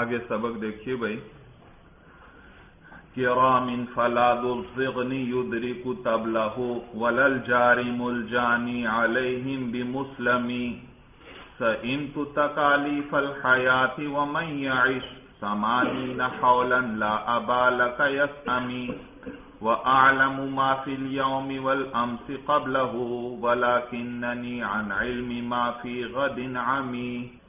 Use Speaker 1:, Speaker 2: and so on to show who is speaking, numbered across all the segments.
Speaker 1: آگے سبق دیکھیے بھائی۔ کرام فلاد الزغن يدرك تبله ولا الجارم الجاني عليهم بمسلمي سئمت تكاليف الحياة ومن يعش ثمانين حولا لا أبا لك يسأمي وأعلم ما في اليوم والأمس قبله ولكنني عن علم ما في غد عمي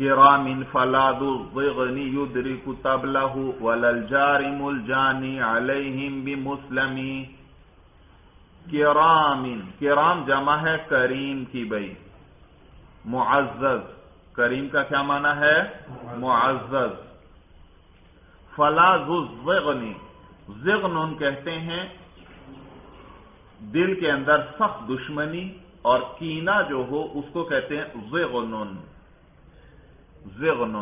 Speaker 1: کرام فلاد الضغن يدرك تبله وللجارم الجاني عليهم بمسلمي کرام کرام جمع ہے کریم کی بھائی. معزز. کریم کا کیا معنی ہے؟ معزز. فلاز الزغن زغن کہتے ہیں، دل کے اندر سخت دشمنی اور کینا جو ہو، اس کو کہتے ہیں زغن زغن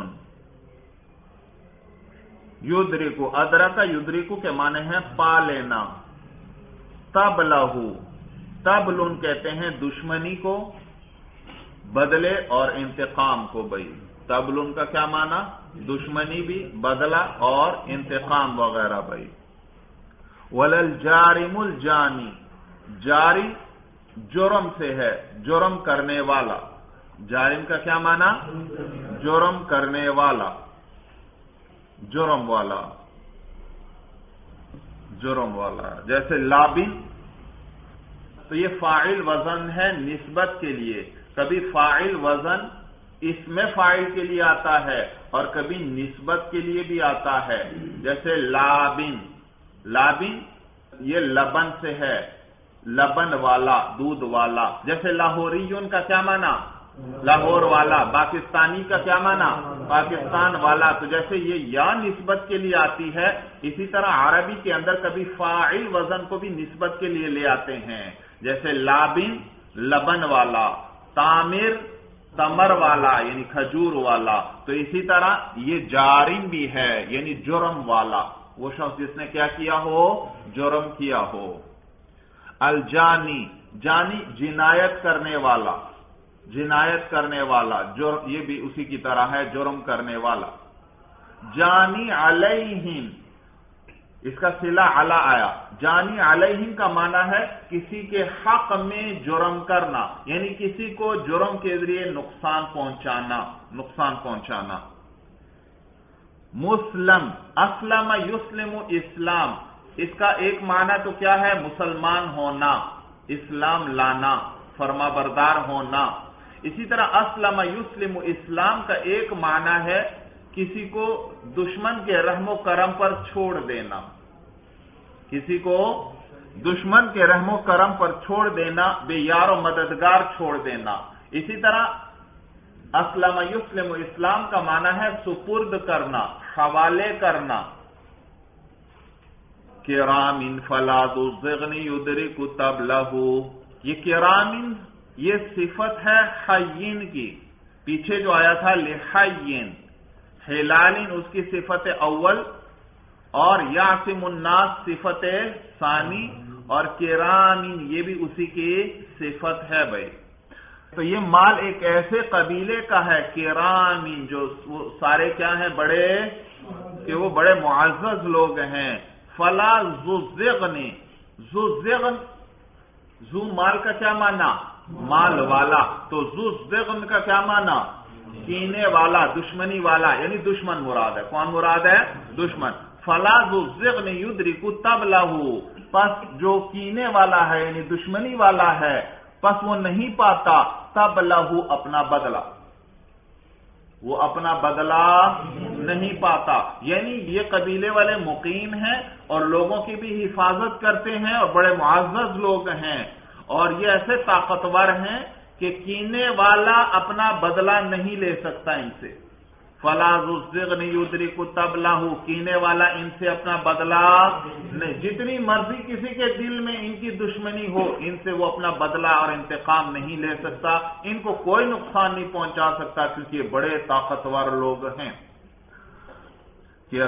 Speaker 1: یدریکو ادرکا یدریکو کے معنی ہے پا لینا تب لہو تب لن کہتے ہیں دشمنی کو بدلے اور انتقام کو بھائی۔ تب لن کا کیا معنی؟ دشمنی بھی، بدلہ اور انتقام وغیرہ بھائی۔ ولل جارم الجانی، جاری جرم سے ہے، جرم کرنے والا۔ جارم کا کیا معنی؟ جرم کرنے والا، جرم والا جرم والا، جیسے لابن تو یہ فائل وزن ہے نسبت کے لیے۔ کبھی فائل وزن اس میں فائل کے لیے آتا ہے اور کبھی نسبت کے لیے بھی آتا ہے۔ جیسے لابن لابن یہ لبن سے ہے، لبن والا، دودھ والا۔ جیسے لاہوری کا کیا مانا لاہور والا، پاکستانی کا کیا مانا پاکستان والا۔ تو جیسے یہ یا نسبت کے لیے آتی ہے، اسی طرح عربی کے اندر کبھی فائل وزن کو بھی نسبت کے لیے لے آتے ہیں۔ جیسے لابن، لبن والا تعمیر تمر والا یعنی کھجور والا۔ تو اسی طرح یہ جارم بھی ہے یعنی جرم والا۔ وہ شخص جس نے کیا کیا ہو؟ جرم کیا ہو۔ الجانی، جانی، جنایت کرنے والا۔ جنایت کرنے والا، جرم، یہ بھی اسی کی طرح ہے، جرم کرنے والا۔ جانی علیہم، اس کا سلا علا آیا۔ جانی علیہم کا معنی ہے کسی کے حق میں جرم کرنا یعنی کسی کو جرم کے ذریعے نقصان پہنچانا نقصان پہنچانا۔ مسلم، اسلم یسلم اسلام، اس کا ایک معنی تو کیا ہے؟ مسلمان ہونا، اسلام لانا، فرما بردار ہونا۔ اسی طرح اسلم یسلم اسلام کا ایک معنی ہے کسی کو دشمن کے رحم و کرم پر چھوڑ دینا۔ کسی کو دشمن کے رحم و کرم پر چھوڑ دینا، بے یار و مددگار چھوڑ دینا۔ اسی طرح اسلم یسلم اسلام کا معنی ہے سپرد کرنا، حوالے کرنا۔ کرامن فلاد الزغنی یدرک تب لہو یہ کرامن یہ صفت ہے حین کی۔ پیچھے جو آیا تھا لحین ہلالین اس کی صفت اول، اور یاسم الناس، صفت ثانی، اور کرامین یہ بھی اسی کی صفت ہے بھائی۔ تو یہ مال ایک ایسے قبیلے کا ہے کرامین جو سارے کیا ہیں، بڑے، کہ وہ بڑے معزز لوگ ہیں۔ فلا زغن زغن زو مال کا کیا مانا مال والا تو زغن کا کیا مانا کینے والا، دشمنی والا یعنی دشمن مراد ہے۔ کون مراد ہے؟ دشمن۔ فلاز الزغن یدرک تب لہو پس جو کینے والا ہے یعنی دشمنی والا ہے، پس وہ نہیں پاتا تب لہو اپنا بدلہ۔ وہ اپنا بدلہ نہیں پاتا۔ یعنی یہ قبیلے والے مقیم ہیں اور لوگوں کی بھی حفاظت کرتے ہیں اور بڑے معزز لوگ ہیں۔ اور یہ ایسے طاقتور ہیں کہ کینے والا اپنا بدلہ نہیں لے سکتا ان سے۔ فلاز یودری کو تب لاہو کینے والا ان سے اپنا بدلہ نہیں۔ جتنی مرضی کسی کے دل میں ان کی دشمنی ہو، ان سے وہ اپنا بدلہ اور انتقام نہیں لے سکتا۔ ان کو کوئی نقصان نہیں پہنچا سکتا کیونکہ یہ بڑے طاقتور لوگ ہیں۔ کہ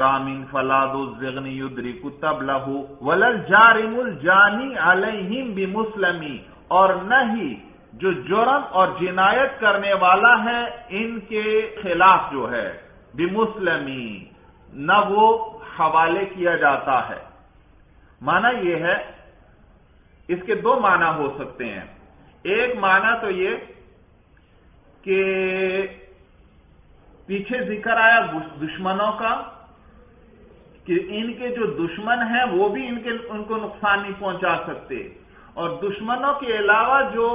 Speaker 1: فلاد الزغنی یدری کتب لہو ولل جارم الجانی علیہم بھی مسلمی اور نہ ہی جو جرم اور جنایت کرنے والا ہے ان کے خلاف جو ہے بمسلمی، نہ وہ حوالے کیا جاتا ہے۔ مانا یہ ہے، اس کے دو معنی ہو سکتے ہیں۔ ایک معنی تو یہ کہ پیچھے ذکر آیا دشمنوں کا کہ ان کے جو دشمن ہیں وہ بھی ان کے ان کو نقصان نہیں پہنچا سکتے۔ اور دشمنوں کے علاوہ جو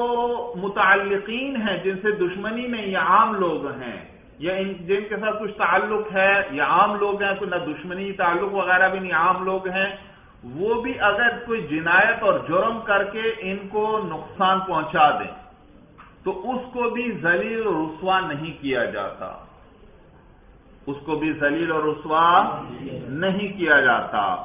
Speaker 1: متعلقین ہیں، جن سے دشمنی میں یہ عام لوگ ہیں، یا ان جن کے ساتھ کچھ تعلق ہے، یا عام لوگ ہیں، کوئی نہ دشمنی، تعلق وغیرہ بھی نہیں، عام لوگ ہیں، وہ بھی اگر کوئی جنایت اور جرم کر کے ان کو نقصان پہنچا دیں، تو اس کو بھی ذلیل رسوا نہیں کیا جاتا۔ اس کو بھی ذلیل اور رسوا نہیں کیا جاتا۔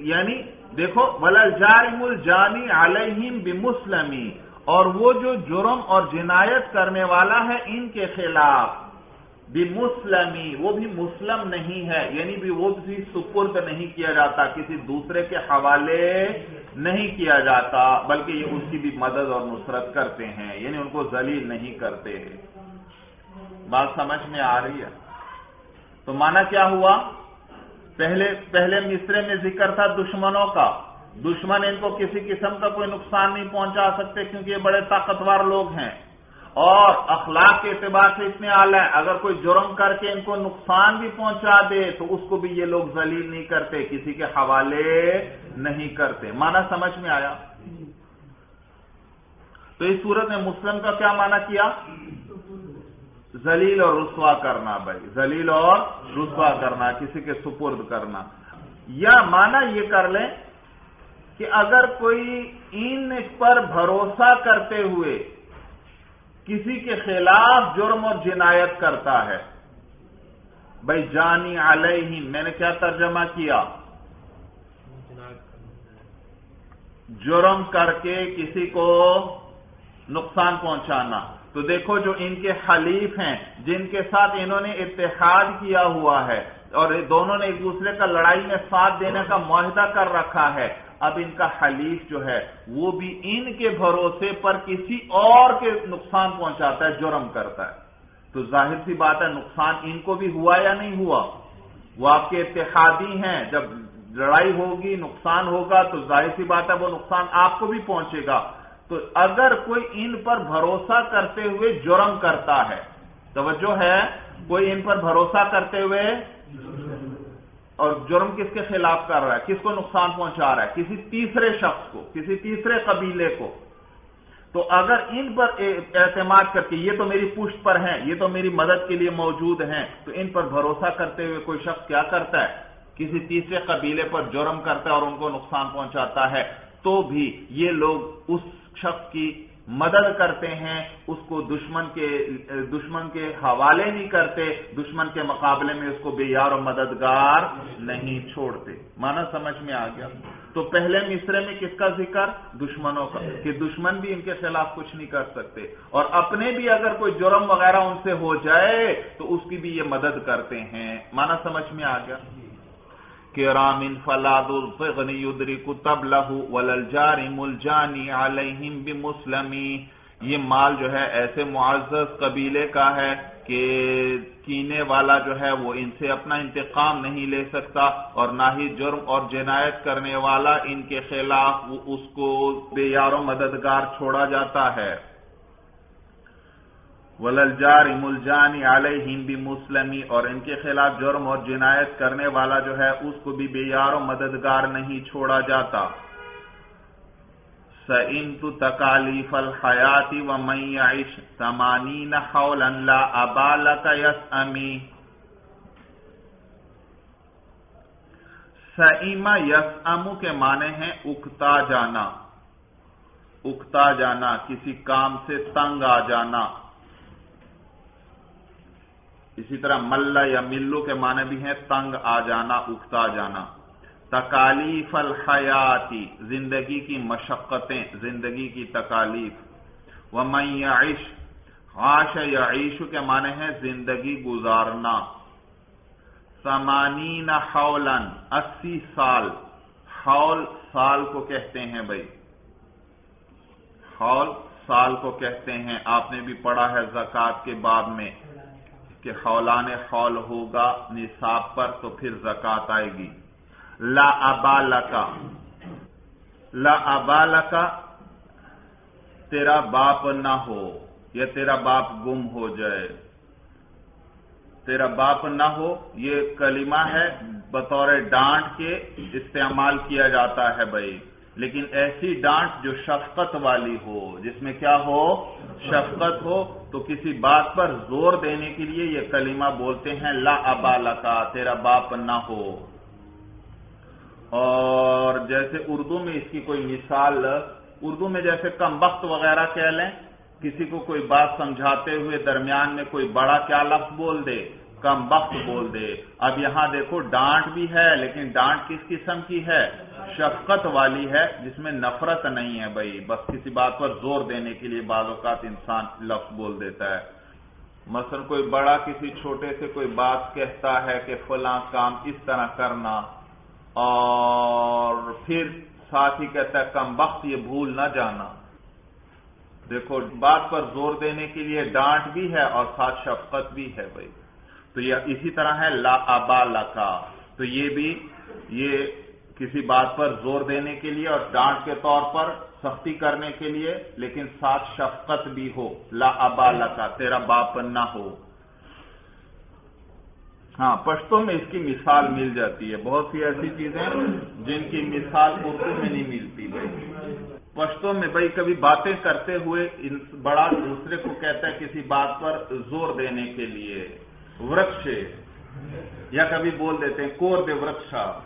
Speaker 1: یعنی دیکھو ولل جارم الجانی علیہم بمسلمی اور وہ جو جرم اور جنایت کرنے والا ہے، ان کے خلاف۔ بھی مسلمی وہ بھی مسلم نہیں ہے۔ یعنی بھی وہ بھی سپرد نہیں کیا جاتا، کسی دوسرے کے حوالے نہیں کیا جاتا، بلکہ یہ اس کی بھی مدد اور نصرت کرتے ہیں یعنی ان کو ذلیل نہیں کرتے۔ بات سمجھ میں آ رہی ہے؟ تو مانا کیا ہوا؟ پہلے پہلے مصرے میں ذکر تھا دشمنوں کا۔ دشمن ان کو کسی قسم کا کوئی نقصان نہیں پہنچا سکتے کیونکہ یہ بڑے طاقتور لوگ ہیں۔ اور اخلاق کے اعتبار سے اتنے آلہ ہے اگر کوئی جرم کر کے ان کو نقصان بھی پہنچا دے تو اس کو بھی یہ لوگ ذلیل نہیں کرتے، کسی کے حوالے نہیں کرتے۔ مانا سمجھ میں آیا؟ تو اس صورت میں مسلم کا کیا مانا کیا؟ زلیل اور رسوا کرنا بھائی زلیل اور رسوا کرنا، کسی کے سپرد کرنا۔ یا مانا یہ کر لیں کہ اگر کوئی ان پر بھروسہ کرتے ہوئے کسی کے خلاف جرم اور جنایت کرتا ہے، بھائی جانی علیہ میں نے کیا ترجمہ کیا؟ جرم کر کے کسی کو نقصان پہنچانا۔ تو دیکھو جو ان کے حلیف ہیں، جن کے ساتھ انہوں نے اتحاد کیا ہوا ہے، اور دونوں نے ایک دوسرے کا لڑائی میں ساتھ دینے کا معاہدہ کر رکھا ہے۔ اب ان کا حلیف جو ہے، وہ بھی ان کے بھروسے پر کسی اور کے نقصان پہنچاتا ہے، جرم کرتا ہے۔ تو ظاہر سی بات ہے، نقصان ان کو بھی ہوا یا نہیں ہوا؟ وہ آپ کے اتحادی ہیں، جب لڑائی ہوگی، نقصان ہوگا، تو ظاہر سی بات ہے، وہ نقصان آپ کو بھی پہنچے گا۔ تو اگر کوئی ان پر بھروسہ کرتے ہوئے جرم کرتا ہے، توجہ ہے، کوئی ان پر بھروسہ کرتے ہوئے اور جرم کس کے خلاف کر رہا ہے، کس کو نقصان پہنچا رہا ہے، کسی تیسرے شخص کو، کسی تیسرے قبیلے کو۔ تو اگر ان پر اعتماد کر کے یہ تو میری پشت پر ہیں، یہ تو میری مدد کے لیے موجود ہیں، تو ان پر بھروسہ کرتے ہوئے کوئی شخص کیا کرتا ہے؟ کسی تیسرے قبیلے پر جرم کرتا ہے اور ان کو نقصان پہنچاتا ہے۔ تو بھی یہ لوگ اس شخص کی مدد کرتے ہیں، اس کو دشمن کے دشمن کے حوالے نہیں کرتے، دشمن کے مقابلے میں اس کو بے یار و مددگار نہیں چھوڑتے۔ مانا سمجھ میں آ گیا۔ تو پہلے مصرے میں کس کا ذکر؟ دشمنوں کا۔ کہ دشمن بھی ان کے خلاف کچھ نہیں کر سکتے۔ اور اپنے بھی اگر کوئی جرم وغیرہ ان سے ہو جائے، تو اس کی بھی یہ مدد کرتے ہیں۔ مانا سمجھ میں آ گیا۔ کرام فلاد الفغن یدرک تب لہو وللجارم الجانی علیہم بمسلمی یہ مال جو ہے ایسے معزز قبیلے کا ہے کہ کینے والا جو ہے وہ ان سے اپنا انتقام نہیں لے سکتا اور نہ ہی جرم اور جنایت کرنے والا ان کے خلاف اس کو بے یار و مددگار چھوڑا جاتا ہے۔ وللجار ملجانی علیہ ہندی مسلمی اور ان کے خلاف جرم اور جنایت کرنے والا جو ہے اس کو بھی بے یار و مددگار نہیں چھوڑا جاتا۔ سئنت تکالیف الحیاتی و من عش سمانین حولا لا ابالک یسعمی سئیما یسعمو کے معنی ہیں اکتا جانا۔ اکتا جانا، کسی کام سے تنگ آ جانا۔ اسی طرح ملا یا ملو کے معنی بھی ہیں تنگ آ جانا اگتا جانا۔ تکالیف الحیاتی، زندگی کی مشقتیں، زندگی کی تکالیف۔ و عش عاش یا عیش کے معنی ہیں زندگی گزارنا۔ سمانین حولن اسی سال۔ حول سال کو کہتے ہیں بھائی۔ حول سال کو کہتے ہیں۔ آپ نے بھی پڑھا ہے زکات کے باب میں۔ کہ حولان حول ہوگا نصاب پر تو پھر زکات آئے گی۔ لا ابالکا۔ لا ابالکا، تیرا باپ نہ ہو یا تیرا باپ گم ہو جائے۔ تیرا باپ نہ ہو، یہ کلمہ ہے بطور ڈانٹ کے استعمال کیا جاتا ہے بھائی۔ لیکن ایسی ڈانٹ جو شفقت والی ہو، جس میں کیا ہو؟ شفقت ہو۔ تو کسی بات پر زور دینے کے لیے یہ کلمہ بولتے ہیں، لا ابا لکا تیرا باپ نہ ہو۔ اور جیسے اردو میں اس کی کوئی مثال، اردو میں جیسے کم وقت وغیرہ کہہ لیں، کسی کو کوئی بات سمجھاتے ہوئے درمیان میں کوئی بڑا کیا لفظ بول دے، کم وقت بول دے۔ اب یہاں دیکھو، ڈانٹ بھی ہے، لیکن ڈانٹ کس قسم کی ہے؟ شفقت والی ہے، جس میں نفرت نہیں ہے بھائی۔ بس کسی بات پر زور دینے کے لیے بعض اوقات انسان لفظ بول دیتا ہے۔ مثلا کوئی بڑا کسی چھوٹے سے کوئی بات کہتا ہے کہ فلاں کام اس طرح کرنا، اور پھر ساتھ ہی کہتا ہے، کم وقت یہ بھول نہ جانا۔ دیکھو، بات پر زور دینے کے لیے ڈانٹ بھی ہے اور ساتھ شفقت بھی ہے بھائی۔ تو یہ اسی طرح ہے، لا ابا لکا۔ تو یہ بھی، یہ کسی بات پر زور دینے کے لیے اور ڈانٹ کے طور پر سختی کرنے کے لیے، لیکن ساتھ شفقت بھی ہو۔ لا ابا لکا، تیرا باپ نہ ہو۔ ہاں پشتوں میں اس کی مثال مل جاتی ہے۔ بہت سی ایسی چیزیں جن کی مثال اردو میں نہیں ملتی۔ بھائی پشتوں میں بھائی، کبھی باتیں کرتے ہوئے بڑا دوسرے کو کہتا ہے کسی بات پر زور دینے کے لیے۔ ورکش یا کبھی بول دیتے ہیں، کور دے ورکشا۔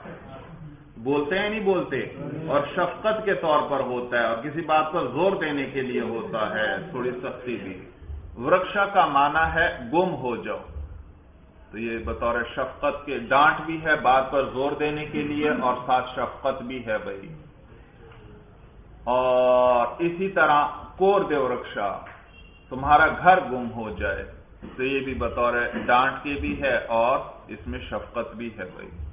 Speaker 1: بولتے ہیں نہیں بولتے؟ اور شفقت کے طور پر ہوتا ہے اور کسی بات پر زور دینے کے لیے ہوتا ہے، تھوڑی سختی بھی۔ ورکشا کا معنی ہے گم ہو جاؤ۔ تو یہ بطور شفقت کے ڈانٹ بھی ہے بات پر زور دینے کے لیے اور ساتھ شفقت بھی ہے بھائی۔ اور اسی طرح کور دے ورکشا، تمہارا گھر گم ہو جائے۔ تو یہ بھی بطور ڈانٹ کے بھی ہے اور اس میں شفقت بھی ہے بھائی۔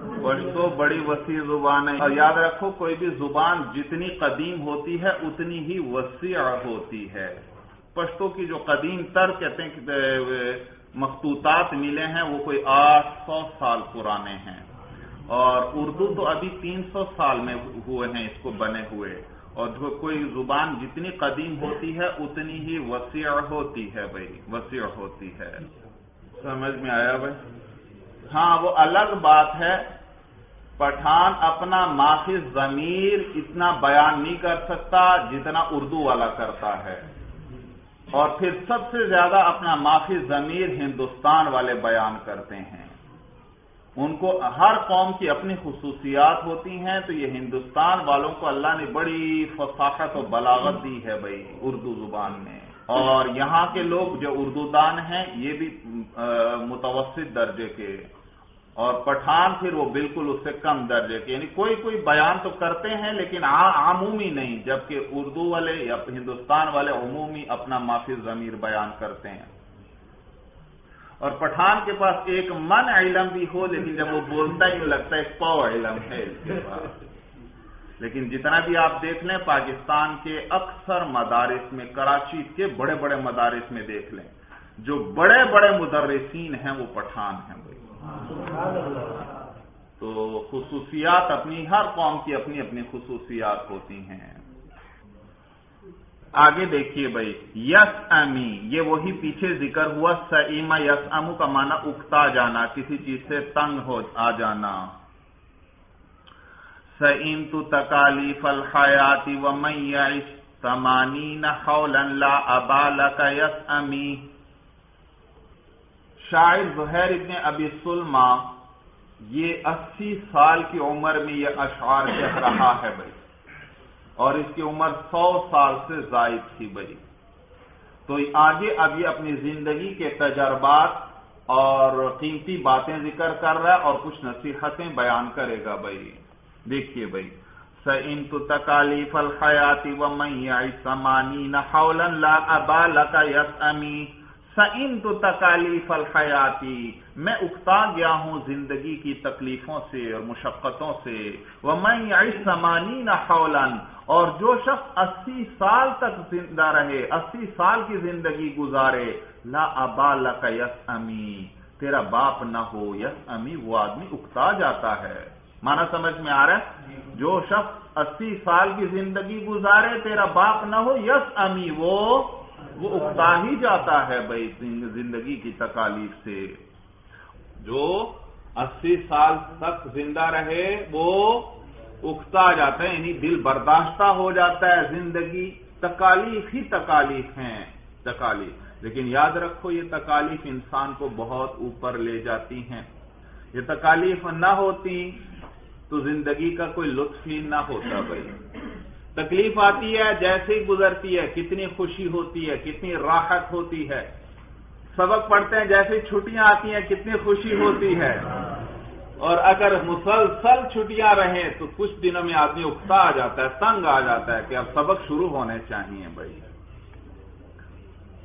Speaker 1: پشتو بڑی وسیع زبان ہے۔ اور یاد رکھو، کوئی بھی زبان جتنی قدیم ہوتی ہے، اتنی ہی وسیع ہوتی ہے۔ پشتو کی جو قدیم تر کہتے ہیں، کہ مخطوطات ملے ہیں، وہ کوئی آٹھ سو سال پرانے ہیں۔ اور اردو تو ابھی تین سو سال میں ہوئے ہیں، اس کو بنے ہوئے۔ اور کوئی زبان جتنی قدیم ہوتی ہے، اتنی ہی وسیع ہوتی ہے بھائی، وسیع ہوتی ہے۔ سمجھ میں آیا بھائی؟ ہاں وہ الگ بات ہے۔ پٹھان اپنا ماخذ ضمیر اتنا بیان نہیں کر سکتا جتنا اردو والا کرتا ہے۔ اور پھر سب سے زیادہ اپنا ماخذ ضمیر ہندوستان والے بیان کرتے ہیں۔ ان کو ہر قوم کی اپنی خصوصیات ہوتی ہیں، تو یہ ہندوستان والوں کو اللہ نے بڑی فصاحت و بلاغت دی ہے بھائی، اردو زبان میں۔ اور یہاں کے لوگ جو اردو دان ہیں، یہ بھی متوسط درجے کے اور پٹھان پھر وہ بالکل اس سے کم درجے کے یعنی کوئی کوئی بیان تو کرتے ہیں لیکن عمومی نہیں، جبکہ اردو والے یا ہندوستان والے عمومی اپنا معافی ضمیر بیان کرتے ہیں۔ اور پٹھان کے پاس ایک من علم بھی ہو، لیکن جب وہ بولتا ہی لگتا ہے ایک پاؤ علم ہے اس کے پاس۔ لیکن جتنا بھی آپ دیکھ لیں، پاکستان کے اکثر مدارس میں، کراچی کے بڑے بڑے مدارس میں دیکھ لیں، جو بڑے بڑے مدرسین ہیں، وہ پٹھان ہیں بھائی۔ تو خصوصیات اپنی، ہر قوم کی اپنی اپنی خصوصیات ہوتی ہیں۔ آگے دیکھیے بھائی، یس امی، یہ وہی پیچھے ذکر ہوا سیما یس امو کا معنی اکتا جانا، کسی چیز سے تنگ ہو آ جانا۔ سیم تو تکالیف الحیاتی و میش تمانی لا ابال یس امی شاعر زہیر ابن ابی سلما یہ اسی سال کی عمر میں یہ اشعار کہہ رہا ہے بھائی۔ اور اس کی عمر سو سال سے زائد تھی بھائی۔ تو آگے اب یہ اپنی زندگی کے تجربات اور قیمتی باتیں ذکر کر رہا ہے اور کچھ نصیحتیں بیان کرے گا بھائی۔ دیکھیے بھائی سعین تو تکالیف الحیاتی و سمانی لا ابا لکا یس امی سعین تو تکالیف الحیاتی میں اکتا گیا ہوں زندگی کی تکلیفوں سے اور مشقتوں سے۔ وہ میں سمانی نہ اور جو شخص اسی سال تک زندہ رہے، اسی سال کی زندگی گزارے، لا ابا لک یس امی تیرا باپ نہ ہو یس امی وہ آدمی اکتا جاتا ہے۔ مانا سمجھ میں آ رہا ہے؟ جو شخص اسی سال کی زندگی گزارے، تیرا باپ نہ ہو، یس امی، وہ وہ اکتا ہی جاتا ہے بھائی زندگی کی تکالیف سے۔ جو اسی سال تک زندہ رہے، وہ اکتا جاتا ہے یعنی دل برداشتہ ہو جاتا ہے۔ زندگی تکالیف ہی تکالیف ہیں، تکالیف۔ لیکن یاد رکھو، یہ تکالیف انسان کو بہت اوپر لے جاتی ہیں۔ یہ تکالیف نہ ہوتی تو زندگی کا کوئی لطف ہی نہ ہوتا بھائی۔ تکلیف آتی ہے، جیسے ہی گزرتی ہے، کتنی خوشی ہوتی ہے، کتنی راحت ہوتی ہے۔ سبق پڑھتے ہیں، جیسے چھٹیاں آتی ہیں، کتنی خوشی ہوتی ہے۔ اور اگر مسلسل چھٹیاں رہیں، تو کچھ دنوں میں آدمی اکتا آ جاتا ہے، تنگ آ جاتا ہے کہ اب سبق شروع ہونے چاہیے بھائی۔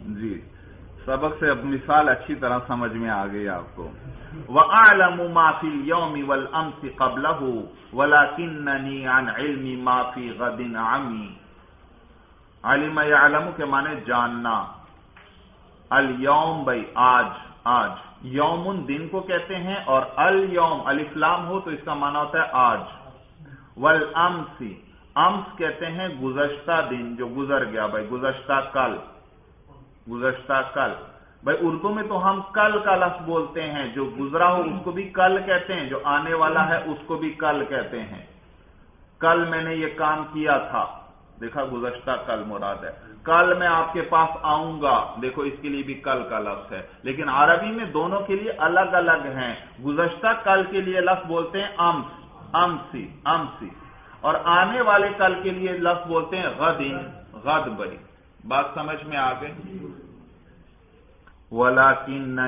Speaker 1: جی۔ سبق سے اب مثال اچھی طرح سمجھ میں آ گئی آپ کو۔ وہ عالم معافی یومی ول ام سی قبل ولا کننی عن علمی معافی غدن عمی علم عالم کے معنی جاننا۔ الوم بھائی، آج آج۔ یوم دن کو کہتے ہیں اور الوم الفلام ہو تو اس کا معنی ہوتا ہے آج۔ ول امس کہتے ہیں گزشتہ دن جو گزر گیا بھائی، گزشتہ کل۔ گزشتہ کل۔ بھائی اردو میں تو ہم کل کا لفظ بولتے ہیں، جو گزرا ہو اس کو بھی کل کہتے ہیں، جو آنے والا ہے اس کو بھی کل کہتے ہیں۔ کل میں نے یہ کام کیا تھا۔ دیکھا، گزشتہ کل مراد ہے۔ کل میں آپ کے پاس آؤں گا۔ دیکھو، اس کے لیے بھی کل کا لفظ ہے۔ لیکن عربی میں دونوں کے لیے الگ الگ ہیں۔ گزشتہ کل کے لیے لفظ بولتے ہیں امس امسی امسی اور آنے والے کل کے لیے لفظ بولتے ہیں غد غد بری بات سمجھ میں آ گئی ولا ان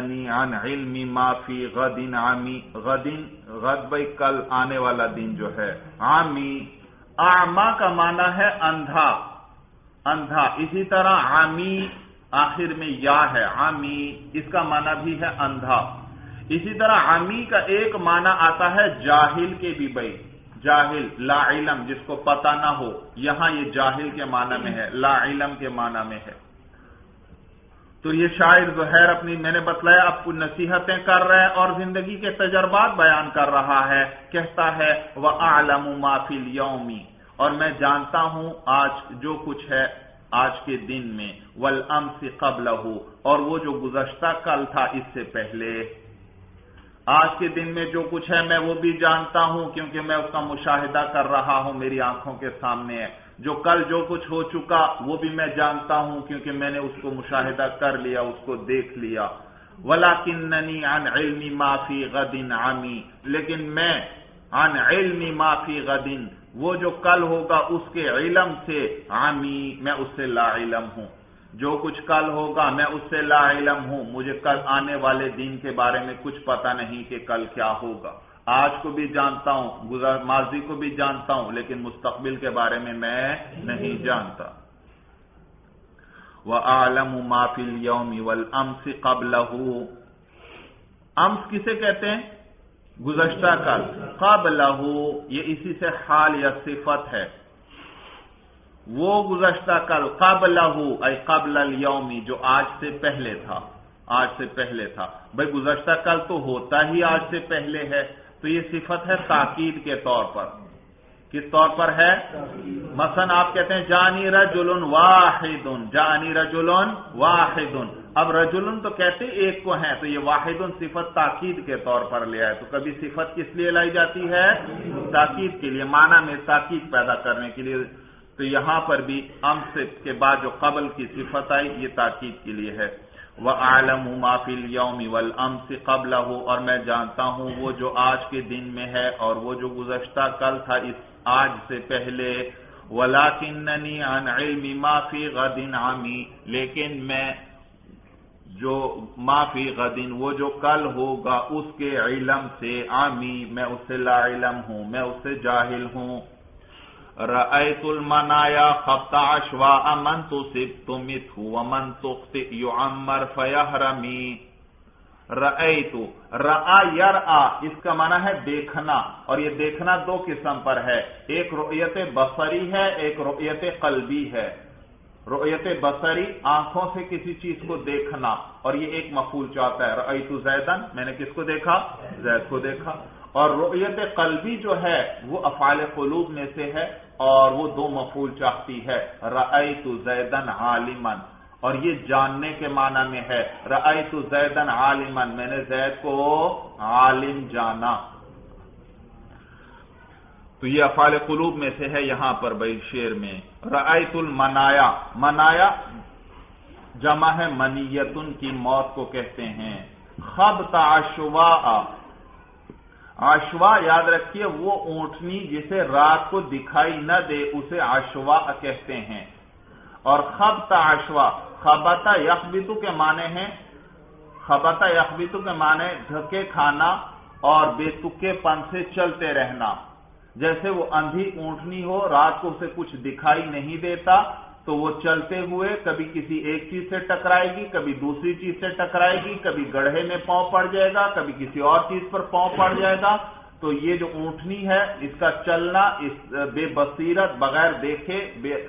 Speaker 1: علمی معافی غدین عامی غدین غد بھائی کل آنے والا دن جو ہے۔ عامی آما کا معنی ہے اندھا اندھا۔ اسی طرح عامی آخر میں یا ہے۔ عامی اس کا معنی بھی ہے اندھا۔ اسی طرح عامی کا ایک معنی آتا ہے جاہل کے بھی بھائی جاہل، لا علم، جس کو پتا نہ ہو۔ یہاں یہ جاہل کے معنی میں ہے، لا علم کے معنی میں ہے۔ تو یہ شاعر زہر اپنی، میں نے بتلایا، اب کچھ نصیحتیں کر رہے ہیں اور زندگی کے تجربات بیان کر رہا ہے۔ کہتا ہے وہ عالم معافی یومی اور میں جانتا ہوں، آج جو کچھ ہے، آج کے دن میں۔ ول ام سے قبل اور وہ جو گزشتہ کل تھا، اس سے پہلے۔ آج کے دن میں جو کچھ ہے میں وہ بھی جانتا ہوں کیونکہ میں اس کا مشاہدہ کر رہا ہوں، میری آنکھوں کے سامنے ہے۔ جو کل جو کچھ ہو چکا، وہ بھی میں جانتا ہوں کیونکہ میں نے اس کو مشاہدہ کر لیا، اس کو دیکھ لیا۔ ولا کننی ان علمی معافی غدین عامی لیکن میں ان علمی معافی غدین وہ جو کل ہوگا، اس کے علم سے عامی میں اس سے لا علم ہوں۔ جو کچھ کل ہوگا میں اس سے لا علم ہوں، مجھے کل آنے والے دن کے بارے میں کچھ پتا نہیں کہ کل کیا ہوگا۔ آج کو بھی جانتا ہوں، گزر، ماضی کو بھی جانتا ہوں، لیکن مستقبل کے بارے میں میں نہیں جانتا۔ وہ عالم مافل یومی ول امس قبل امس کسے کہتے ہیں؟ گزشتہ کل۔ قبل یہ اسی سے حال یا صفت ہے۔ وہ گزشتہ کل قبل اے قبل الومی جو آج سے پہلے تھا، آج سے پہلے تھا۔ بھائی گزشتہ کل تو ہوتا ہی آج سے پہلے ہے۔ تو یہ صفت ہے تاکید کے طور پر۔ کس طور پر ہے؟ مثلا آپ کہتے ہیں، جانی رجل واحد جانی رجل واحد اب رجل تو کہتے ایک کو ہیں؟ تو یہ واحد صفت تاکید کے طور پر لیا ہے تو کبھی صفت کس لیے لائی جاتی ہے؟ تاکید کے لیے، معنی میں تاکید پیدا کرنے کے لیے۔ تو یہاں پر بھی ام کے بعد جو قبل کی صفت آئی، یہ تاکید کے لیے ہے۔ وہ عالم مافل یوم ول ام سے قبل ہو اور میں جانتا ہوں وہ جو آج کے دن میں ہے اور وہ جو گزشتہ کل تھا، اس آج سے پہلے۔ ولا کننی ان معافی غدین عامی لیکن میں جو معافی غدین وہ جو کل ہوگا، اس کے علم سے عامی میں اس سے لا علم ہوں، میں اس سے جاہل ہوں۔ رأيت المنايا خط عشواء من تصبت مته ومن تخطئ يعمر فيهرمي. رئی تو را اس کا معنی ہے دیکھنا، اور یہ دیکھنا دو قسم پر ہے، ایک رؤیت بصری ہے، ایک رؤیت قلبی ہے. رؤیت بصری، آنکھوں سے کسی چیز کو دیکھنا، اور یہ ایک مفول چاہتا ہے. رئی تو زیدن میں نے کس کو دیکھا؟ زید کو دیکھا. اور رؤیت قلبی جو ہے وہ افعال قلوب میں سے ہے اور وہ دو مفول چاہتی ہے۔ رئی زیدن عالمن اور یہ جاننے کے معنی میں ہے۔ رئی تو زیدن عالمن میں نے زید کو عالم جانا۔ تو یہ افعال قلوب میں سے ہے یہاں پر بھائی شیر میں۔ رعیت المنایا۔ منایا جمع ہے منیتن کی موت کو کہتے ہیں۔ خب تعشوا آشوا یاد رکھیے، وہ اونٹنی جسے رات کو دکھائی نہ دے، اسے آشوا کہتے ہیں۔ اور خب تعشوا خبتا یخبتو کے معنی ہیں، خبتا یخبتو کے معنی ڈھکے کھانا اور بے تکے پن سے چلتے رہنا۔ جیسے وہ اندھی اونٹنی ہو، رات کو اسے کچھ دکھائی نہیں دیتا تو وہ چلتے ہوئے کبھی کسی ایک چیز سے ٹکرائے گی، کبھی دوسری چیز سے ٹکرائے گی، کبھی گڑھے میں پاؤں پڑ جائے گا، کبھی کسی اور چیز پر پاؤں پڑ جائے گا۔ تو یہ جو اونٹنی ہے، اس کا چلنا، اس بے بصیرت بغیر دیکھے، بے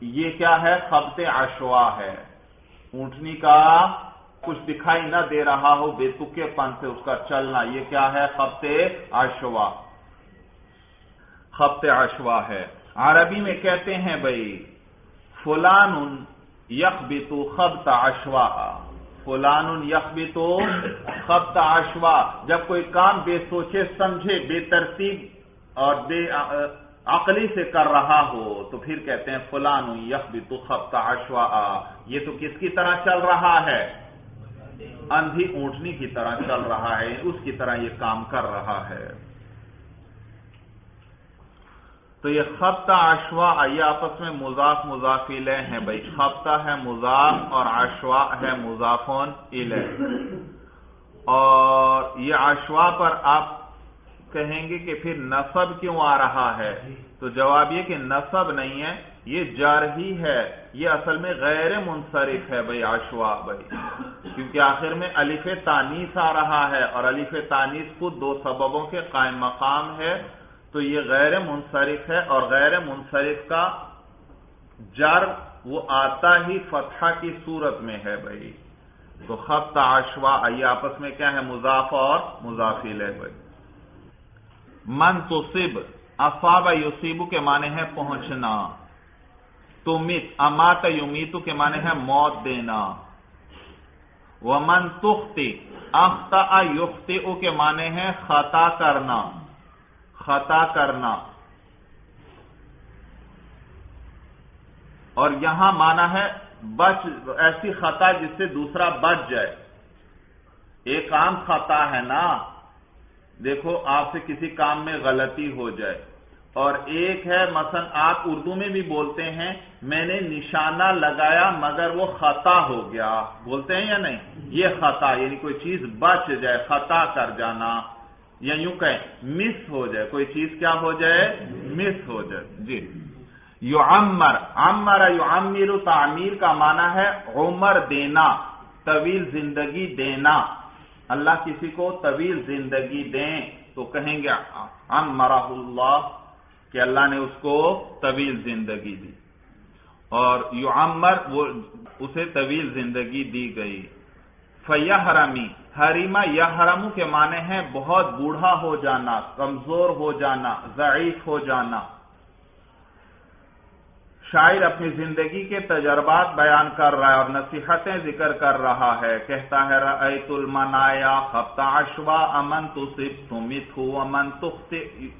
Speaker 1: یہ کیا ہے؟ خبت اشوا ہے۔ اونٹنی کا کچھ دکھائی نہ دے رہا ہو، بے تکے پن سے اس کا چلنا، یہ کیا ہے؟ خبت اشوا خبت اشوا ہے۔ عربی میں کہتے ہیں بھائی فلان یخ خبت اشوا فلان یخ بتو خبت اشوا جب کوئی کام بے سوچے، سمجھے، بے ترتیب اور بے عقلی سے کر رہا ہو، تو پھر کہتے ہیں فلان یخ بتو خبت اشوا یہ تو کس کی طرح چل رہا ہے؟ اندھی اونٹنی کی طرح چل رہا ہے، اس کی طرح یہ کام کر رہا ہے۔ تو یہ خبتا اشوا یہ آپس میں مضاف مضافلے ہیں بھائی۔ خبتا ہے مضاف اور اشوا ہے مضافون اور یہ اشوا پر آپ کہیں گے کہ پھر نصب کیوں آ رہا ہے؟ تو جواب یہ کہ نصب نہیں ہے، یہ جر ہی ہے۔ یہ اصل میں غیر منصرف ہے بھائی آشوا بھائی۔ کیونکہ آخر میں علیف تانیس آ رہا ہے اور علیف تانیس خود دو سببوں کے قائم مقام ہے۔ تو یہ غیر منصرف ہے اور غیر منصرف کا جر وہ آتا ہی فتحہ کی صورت میں ہے بھائی۔ تو خط تاشوا آئیے آپس میں کیا ہے؟ مضاف اور مضافل ہے بھائی۔ من تو سب افاب یوسیبو کے معنی ہے پہنچنا۔ تو مت امات یومیتو کے معنی ہے موت دینا۔ وہ من تختی اختا یوختی کے معنی ہے خطا کرنا۔ خطا کرنا۔ اور یہاں مانا ہے بچ، ایسی خطا جس سے دوسرا بچ جائے۔ ایک عام خطا ہے نا۔ دیکھو، آپ سے کسی کام میں غلطی ہو جائے۔ اور ایک ہے، مثلا آپ اردو میں بھی بولتے ہیں، میں نے نشانہ لگایا مگر وہ خطا ہو گیا۔ بولتے ہیں یا نہیں؟ یہ خطا یعنی کوئی چیز بچ جائے، خطا کر جانا۔ یا یوں کہیں مس ہو جائے، کوئی چیز کیا ہو جائے مس ہو جائے۔ جی۔ یو امر امر یو امیر تعمیر کا معنی ہے عمر دینا، طویل زندگی دینا۔ اللہ کسی کو طویل زندگی دیں تو کہیں گے امر اللہ، کہ اللہ نے اس کو طویل زندگی دی۔ اور یو امر وہ، اسے طویل زندگی دی گئی۔ فیہ رمی حریمہ یا کے معنی ہیں بہت بوڑھا ہو جانا، کمزور ہو جانا، ضعیف ہو جانا۔ شاعر اپنی زندگی کے تجربات بیان کر رہا ہے اور نصیحتیں ذکر کر رہا ہے۔ کہتا ہے، رأیت المنایا خبتا عشوا امن تصب تمت ہو امن تخت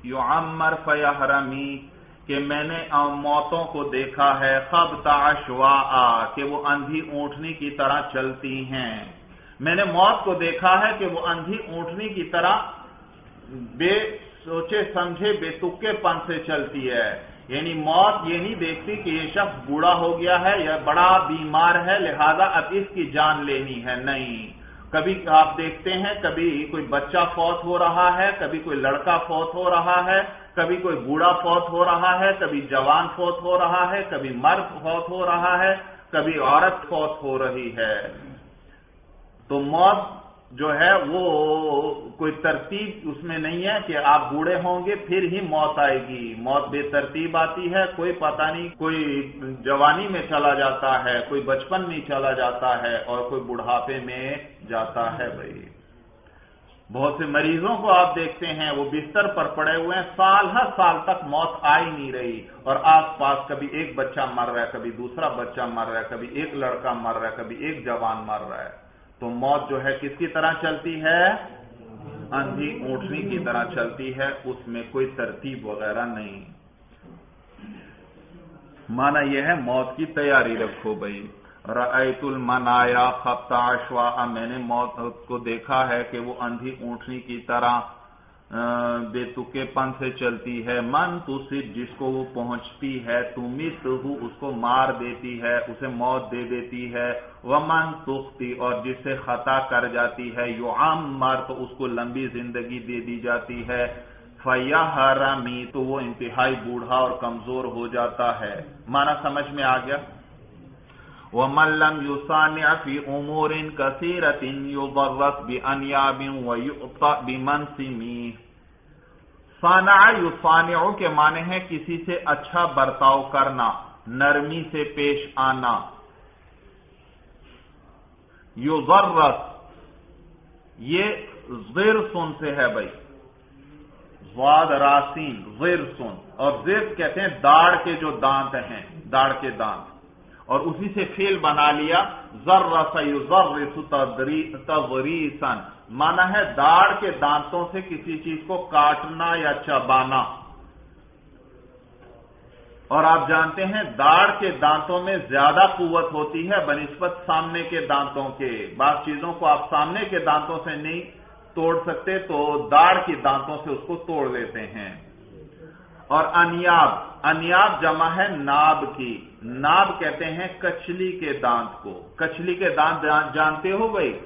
Speaker 1: یعمر فیحرمی۔ کہ میں نے موتوں کو دیکھا ہے خبتا عشوا کہ وہ اندھی اونٹنی کی طرح چلتی ہیں۔ میں نے موت کو دیکھا ہے کہ وہ اندھی اونٹنی کی طرح بے سوچے سمجھے بے تکے پن سے چلتی ہے۔ یعنی موت یہ نہیں دیکھتی کہ یہ شخص بوڑھا ہو گیا ہے یا بڑا بیمار ہے، لہذا اب اس کی جان لینی ہے۔ نہیں۔ کبھی آپ دیکھتے ہیں، کبھی کوئی بچہ فوت ہو رہا ہے، کبھی کوئی لڑکا فوت ہو رہا ہے، کبھی کوئی بوڑھا فوت ہو رہا ہے، کبھی جوان فوت ہو رہا ہے، کبھی مرد فوت ہو رہا ہے، کبھی عورت فوت ہو رہی ہے۔ تو موت جو ہے وہ کوئی ترتیب اس میں نہیں ہے کہ آپ بوڑھے ہوں گے پھر ہی موت آئے گی۔ موت بے ترتیب آتی ہے، کوئی پتہ نہیں، کوئی جوانی میں چلا جاتا ہے، کوئی بچپن میں چلا جاتا ہے اور کوئی بڑھاپے میں جاتا ہے بھائی۔ بہت سے مریضوں کو آپ دیکھتے ہیں، وہ بستر پر پڑے ہوئے ہیں، سال ہر سال تک موت آ ہی نہیں رہی۔ اور آس پاس کبھی ایک بچہ مر رہا ہے، کبھی دوسرا بچہ مر رہا ہے، کبھی ایک لڑکا مر رہا ہے، کبھی ایک جوان مر رہا ہے۔ تو موت جو ہے کس کی طرح چلتی ہے؟ اندھی اونٹنی کی طرح چلتی ہے، اس میں کوئی ترتیب وغیرہ نہیں۔ مانا یہ ہے موت کی تیاری رکھو بھائی۔ رعیت المنایا خبتا میں نے موت کو دیکھا ہے کہ وہ اندھی اونٹنی کی طرح بے تکے پن سے چلتی ہے، من تو صرف جس کو وہ پہنچتی ہے تم اس کو مار دیتی ہے، اسے موت دے دیتی ہے۔ وہ من تختی، اور جس سے خطا کر جاتی ہے یو عام مار تو اس کو لمبی زندگی دے دی جاتی ہے۔ فیا تو وہ انتہائی بوڑھا اور کمزور ہو جاتا ہے۔ مانا سمجھ میں آ گیا؟ وہ ملم یو فی امور کثیرت یو برس بھی انیاب بھی منسمی فانا کے معنی ہے کسی سے اچھا برتاؤ کرنا، نرمی سے پیش آنا. یو یہ زیر سن سے ہے بھائی. واد راسین زیر سن. اور زیر کہتے ہیں داڑ کے جو دانت ہیں، داڑ کے دانت. اور اسی سے فیل بنا لیا ذر تغریسن مانا ہے داڑ کے دانتوں سے کسی چیز کو کاٹنا یا چبانا۔ اور آپ جانتے ہیں داڑ کے دانتوں میں زیادہ قوت ہوتی ہے بنسبت سامنے کے دانتوں کے۔ بعض چیزوں کو آپ سامنے کے دانتوں سے نہیں توڑ سکتے تو داڑ کے دانتوں سے اس کو توڑ لیتے ہیں۔ اور انیاب انیاب جمع ہے ناب کی۔ ناب کہتے ہیں کچلی کے دانت کو۔ کچلی کے دانت جانتے ہو بھائی؟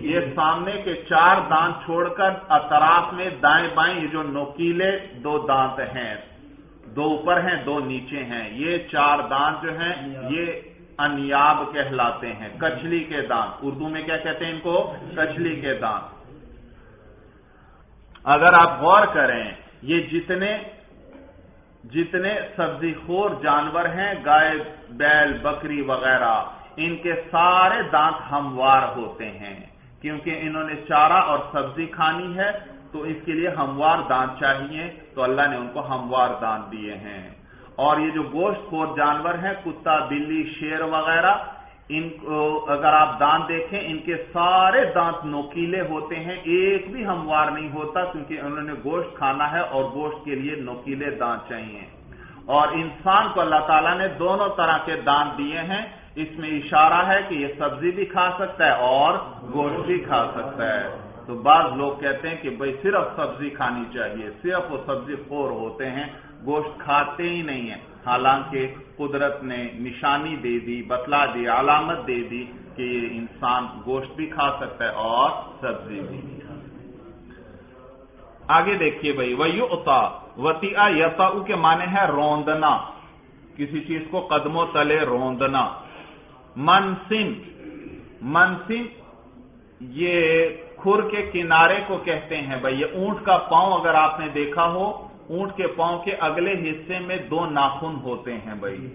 Speaker 1: یہ سامنے کے چار دانت چھوڑ کر اطراف میں دائیں بائیں، یہ جو نوکیلے دو دانت ہیں، دو اوپر ہیں، دو نیچے ہیں، یہ چار دانت جو ہیں، یہ انیاب کہلاتے ہیں کچلی کے دانت۔ اردو میں کیا کہتے ہیں ان کو؟ کچلی کے دانت۔ اگر آپ غور کریں، یہ جتنے جتنے سبزی خور جانور ہیں، گائے، بیل، بکری وغیرہ، ان کے سارے دانت ہموار ہوتے ہیں۔ کیونکہ انہوں نے چارہ اور سبزی کھانی ہے، تو اس کے لیے ہموار دانت چاہیے۔ تو اللہ نے ان کو ہموار دانت دیے ہیں۔ اور یہ جو گوشت خور جانور ہیں، کتا، بلی، شیر وغیرہ ان کو اگر آپ دانت دیکھیں، ان کے سارے دانت نوکیلے ہوتے ہیں، ایک بھی ہموار نہیں ہوتا کیونکہ انہوں نے گوشت کھانا ہے اور گوشت کے لیے نوکیلے دانت چاہیے۔ اور انسان کو اللہ تعالیٰ نے دونوں طرح کے دانت دیے ہیں۔ اس میں اشارہ ہے کہ یہ سبزی بھی کھا سکتا ہے اور گوشت بھی کھا سکتا ہے۔ تو بعض لوگ کہتے ہیں کہ بھائی صرف سبزی کھانی چاہیے، صرف وہ سبزی خور ہوتے ہیں، گوشت کھاتے ہی نہیں ہیں۔ حالانکہ قدرت نے نشانی دے دی، بتلا دی، علامت دے دی کہ یہ انسان گوشت بھی کھا سکتا ہے اور سبزی بھی۔ آگے دیکھیے بھائی وہی اتا وطیا یتا کے معنی ہے روندنا۔ کسی چیز کو قدموں تلے روندنا۔ منسم منسم یہ کھر کے کنارے کو کہتے ہیں۔ بھائی، یہ اونٹ کا پاؤں اگر آپ نے دیکھا ہو اونٹ کے پاؤں کے اگلے حصے میں دو ناخن ہوتے ہیں بھائی۔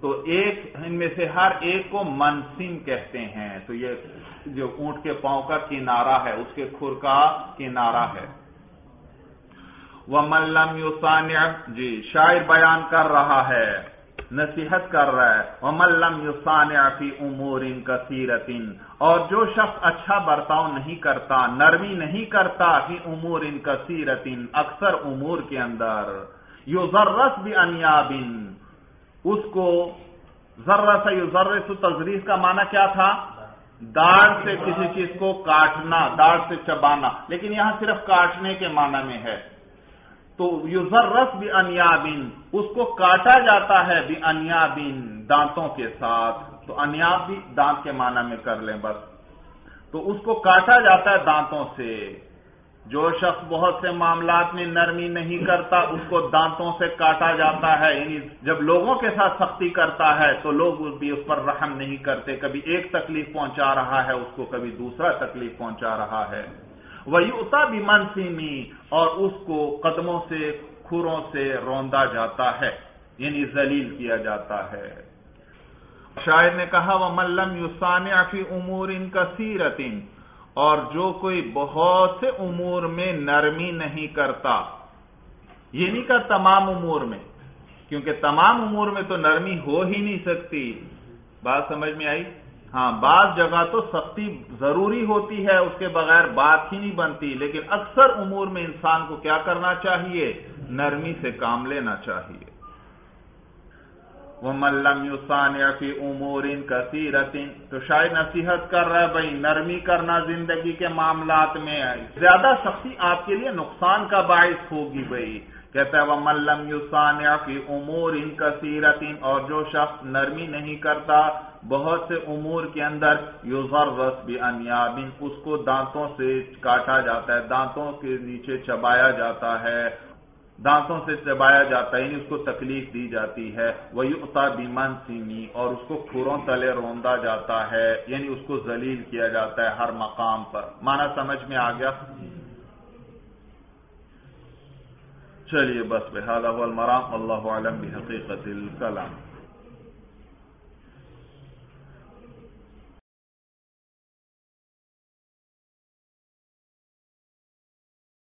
Speaker 1: تو ایک ان میں سے ہر ایک کو منسم کہتے ہیں۔ تو یہ جو اونٹ کے پاؤں کا کنارا ہے، اس کے کھر کا کنارا ہے۔ وہ ملم یوسان جی شاعر بیان کر رہا ہے۔ نصیحت کر رہا ہے۔ وملم یوسان فی امور کثیرت اور جو شخص اچھا برتاؤ نہیں کرتا، نرمی نہیں کرتا فی امور کثیرت اکثر امور کے اندر۔ یو ذرس بھی انیابن اس کو ذرس یو ذرس تجریز کا معنی کیا تھا؟ داڑ سے کسی چیز کو کاٹنا داڑ سے چبانا۔ لیکن یہاں صرف کاٹنے کے معنی میں ہے۔ تو یوزر رس بھی انیابین اس کو کاٹا جاتا ہے بھی انیابین دانتوں کے ساتھ۔ تو انیاب بھی دانت کے معنی میں کر لیں بس۔ تو اس کو کاٹا جاتا ہے دانتوں سے۔ جو شخص بہت سے معاملات میں نرمی نہیں کرتا، اس کو دانتوں سے کاٹا جاتا ہے۔ یعنی جب لوگوں کے ساتھ سختی کرتا ہے، تو لوگ بھی اس پر رحم نہیں کرتے۔ کبھی ایک تکلیف پہنچا رہا ہے، اس کو کبھی دوسرا تکلیف پہنچا رہا ہے۔ وہی اتا بھی منسیمی اور اس کو قدموں سے، کھروں سے روندا جاتا ہے یعنی ذلیل کیا جاتا ہے۔ شاعر نے کہا وہ ملم یوسان فی امور ان کا سیرتن اور جو کوئی بہت سے امور میں نرمی نہیں کرتا، یہ نہیں کہ تمام امور میں، کیونکہ تمام امور میں تو نرمی ہو ہی نہیں سکتی۔ بات سمجھ میں آئی؟ ہاں بعض جگہ تو سختی ضروری ہوتی ہے، اس کے بغیر بات ہی نہیں بنتی، لیکن اکثر امور میں انسان کو کیا کرنا چاہیے؟ نرمی سے کام لینا چاہیے۔ وہ ملم یوسان فی امور کثیرت تو شاید نصیحت کر رہا ہے، بھائی، نرمی کرنا زندگی کے معاملات میں زیادہ سختی آپ کے لیے نقصان کا باعث ہوگی، بھائی۔ کہتا ہے وہ ملم یوسان فی امور ان کثیرت اور جو شخص نرمی نہیں کرتا، بہت سے امور کے اندر یوزر رس بھی انیابن اس کو دانتوں سے کاٹا جاتا ہے، دانتوں کے نیچے چبایا جاتا ہے، دانتوں سے چبایا جاتا ہے یعنی اس کو تکلیف دی جاتی ہے وہی اتا بیمن سیمی اور اس کو کھروں تلے روندا جاتا ہے یعنی اس کو ذلیل کیا جاتا ہے ہر مقام پر۔ مانا سمجھ میں آ گیا؟ چلیے بس بهذا هو المرام الله أعلم بحقيقة الكلام